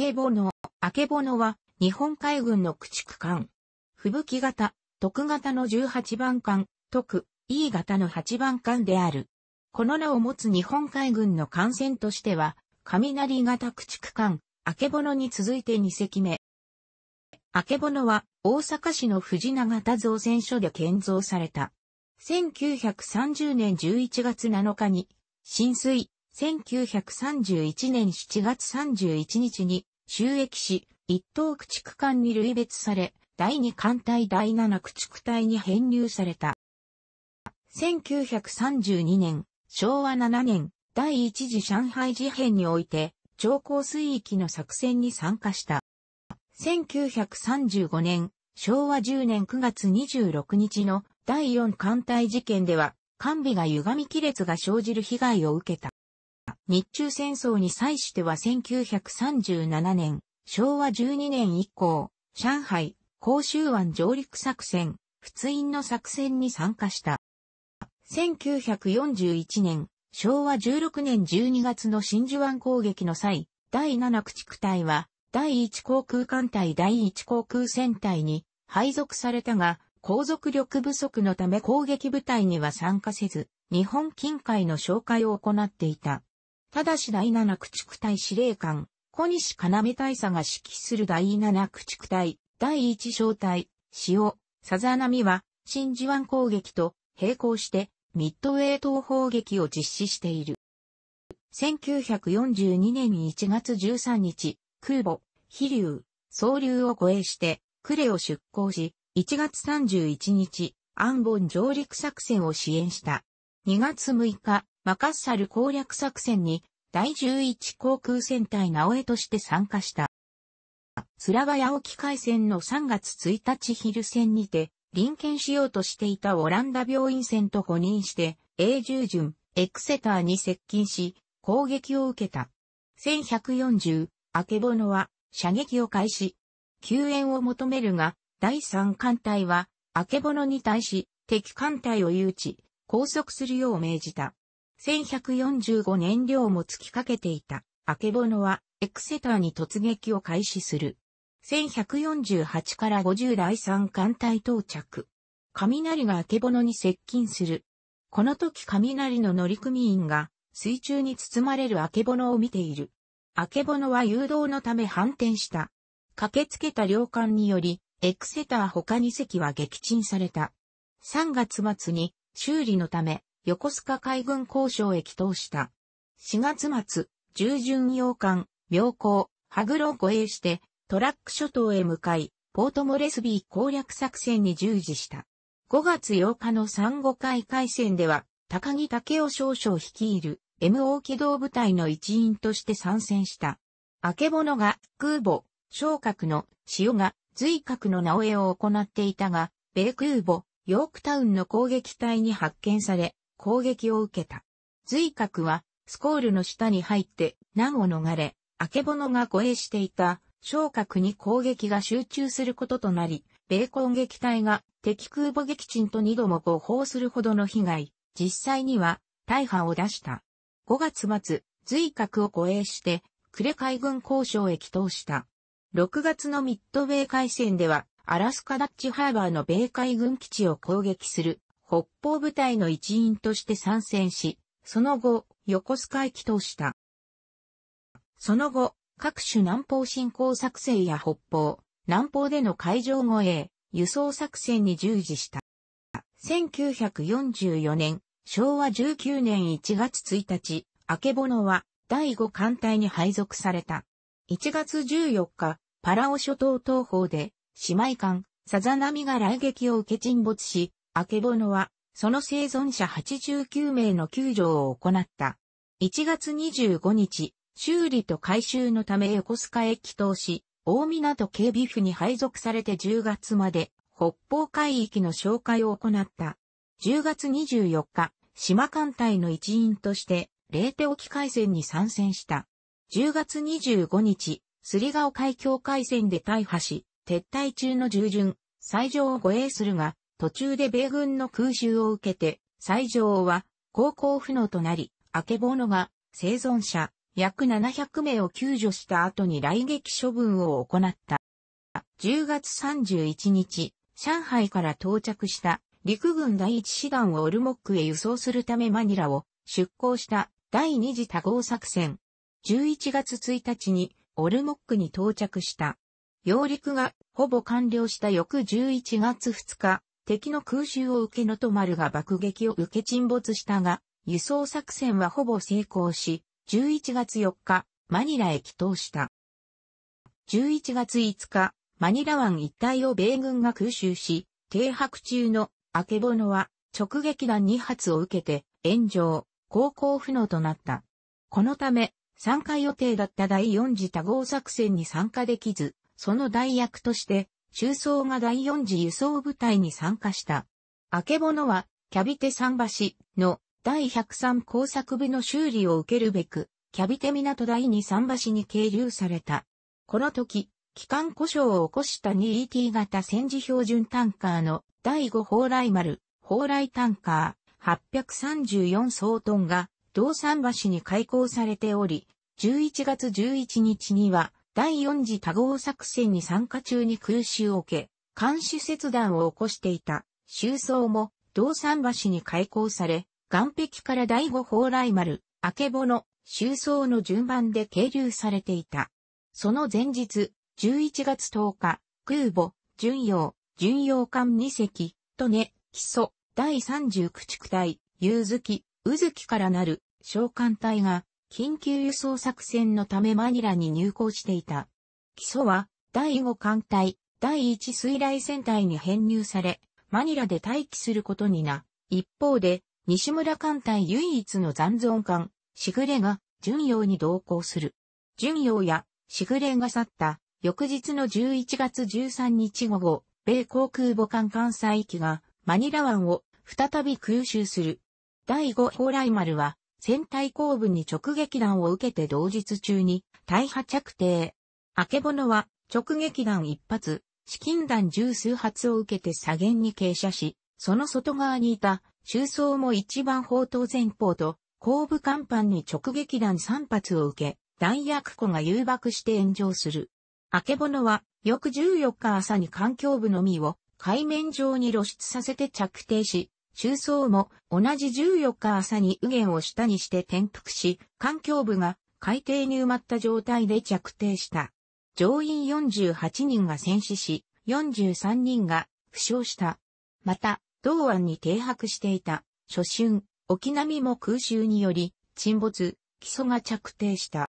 けぼの。あけぼのは日本海軍の駆逐艦。吹雪型、徳型の18番艦、徳、E 型の8番艦である。この名を持つ日本海軍の艦船としては、雷型駆逐艦、あけぼのに続いて2隻目。あけぼのは大阪市の藤永田造船所で建造された。1930年11月7日に、浸水、1931年7月31日に収益し、一等駆逐艦に類別され、第二艦隊第七駆逐隊に編入された。1932年、昭和7年、第一次上海事変において、超高水域の作戦に参加した。1935年、昭和10年9月26日の第4艦隊事件では、艦尾が歪み亀裂が生じる被害を受けた。日中戦争に際しては1937年、昭和12年以降、上海、広州湾上陸作戦、仏印の作戦に参加した。1941年、昭和16年12月の真珠湾攻撃の際、第7駆逐隊は、第1航空艦隊第1航空戦隊に配属されたが、航続力不足のため攻撃部隊には参加せず、日本近海の紹介を行っていた。ただし第七駆逐隊司令官、小西要大佐が指揮する第七駆逐隊、第一小隊、塩、さざ波は、真珠湾攻撃と並行してミッドウェイ島砲撃を実施している。1942年1月13日、空母、飛竜、総流を護衛して、呉を出港し、1月31日、アンボン上陸作戦を支援した。2月6日、マカッサル攻略作戦に第11航空戦隊直江として参加した。スラバヤ沖海戦の3月1日昼戦にて、臨検しようとしていたオランダ病院戦と誤認して、永住順、エクセターに接近し、攻撃を受けた。1140、アケボノは、射撃を開始。救援を求めるが、第3艦隊は、アケボノに対し、敵艦隊を誘致、拘束するよう命じた。1145燃料も尽きかけていた。アケボノは、エクセターに突撃を開始する。1148から50第3艦隊到着。雷がアケボノに接近する。この時雷の乗組員が水中に包まれるアケボノを見ている。アケボノは誘導のため反転した。駆けつけた領艦により、エクセター他2隻は撃沈された。3月末に修理のため横須賀海軍交渉へ帰投した。4月末、従順洋艦、妙高、羽黒護衛して、トラック諸島へ向かい、ポートモレスビー攻略作戦に従事した。5月8日の産後海海戦では、高木武雄少将率いる MO 機動部隊の一員として参戦した。明けぼのが空母、昇格の潮が随格の直江を行っていたが、米空母、ヨークタウンの攻撃隊に発見され、攻撃を受けた。随格は、スコールの下に入って難を逃れ、あけぼのが護衛していた、昇格に攻撃が集中することとなり、米攻撃隊が敵空母撃沈と二度も誤報するほどの被害、実際には大破を出した。5月末、随格を護衛して、呉海軍交渉へ帰投した。6月のミッドウェー海戦では、アラスカダッチハーバーの米海軍基地を攻撃する北方部隊の一員として参戦し、その後、横須賀へ帰投した。その後、各種南方侵攻作戦や北方、南方での海上護衛、輸送作戦に従事した。1944年、昭和19年1月1日、明けぼのは第5艦隊に配属された。1月14日、パラオ諸島東方で、姉妹艦、さざ波が来撃を受け沈没し、明けぼのは、その生存者89名の救助を行った。1月25日、修理と改修のため横須賀へ帰投し、大港警備府に配属されて10月まで北方海域の紹介を行った。10月24日、島艦隊の一員として、冷手沖海戦に参戦した。10月25日、ス川海峡海戦で大破し、撤退中の従順、西条を護衛するが、途中で米軍の空襲を受けて、西条は航行不能となり、明けぼのが生存者約700名を救助した後に来撃処分を行った。10月31日、上海から到着した陸軍第一師団をオルモックへ輸送するためマニラを出港した第二次多号作戦。11月1日にオルモックに到着した。揚陸がほぼ完了した翌11月2日、敵の空襲を受けのと丸が爆撃を受け沈没したが、輸送作戦はほぼ成功し、11月4日、マニラへ帰投した。11月5日、マニラ湾一帯を米軍が空襲し、停泊中のアケボノは直撃弾2発を受けて炎上、航行不能となった。このため、参加予定だった第4次多号作戦に参加できず、その代役として、中装が第4次輸送部隊に参加した。アケボノは、キャビテ桟橋の第103工作部の修理を受けるべく、キャビテ港第2桟橋に係留された。この時、機関故障を起こした 2ET 型戦時標準タンカーの第5蓬莱丸、蓬莱タンカー834総トンが同桟橋に開港されており、11月11日には第4次多号作戦に参加中に空襲を受け、監視切断を起こしていた収装も同桟橋に開港され、岸壁から第5蓬莱丸、明けぼの収装の順番で係留されていた。その前日、11月10日、空母、巡洋、巡洋艦2隻、とね、基礎、第30駆逐隊、夕月、宇月からなる、召喚隊が、緊急輸送作戦のためマニラに入港していた。基礎は、第5艦隊、第1水雷戦隊に編入され、マニラで待機することにな。一方で、西村艦隊唯一の残存艦、しぐれが、巡洋に同行する。巡洋や、しぐれが去った、翌日の11月13日午後、米航空母艦艦載機が、マニラ湾を再び空襲する。第5蓬莱丸は、船体後部に直撃弾を受けて同日中に大破着底。明けぼのは直撃弾一発、資金弾十数発を受けて左舷に傾斜し、その外側にいた中装も一番砲塔前方と後部甲板に直撃弾三発を受け、弾薬庫が誘爆して炎上する。明けぼのは翌14日朝に環境部のみを海面上に露出させて着底し、中層も同じ14日朝に右舷を下にして転覆し、環境部が海底に埋まった状態で着底した。乗員48人が戦死し、43人が負傷した。また、同湾に停泊していた、初春、沖波も空襲により、沈没、基礎が着底した。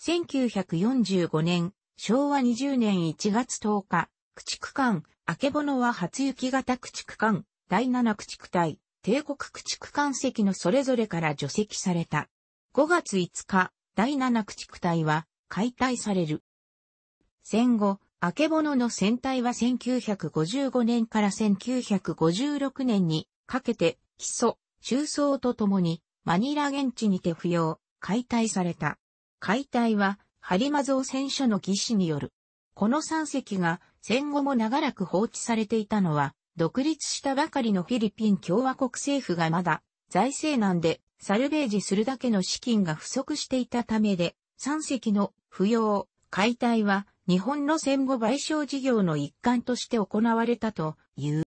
1945年、昭和20年1月10日、駆逐艦、あけぼのは初雪型駆逐艦、第7駆逐隊、帝国駆逐艦席のそれぞれから除籍された。5月5日、第7駆逐隊は解体される。戦後、あけぼのの船体は1955年から1956年にかけて基礎、中装とともにマニラ現地にて不要、解体された。解体は、ハリマゾー戦車の技師による。この3隻が戦後も長らく放置されていたのは、独立したばかりのフィリピン共和国政府がまだ財政難でサルベージするだけの資金が不足していたためで、3隻の不要、解体は日本の戦後賠償事業の一環として行われたという。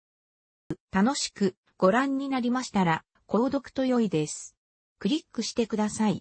楽しくご覧になりましたら、購読と良いです。クリックしてください。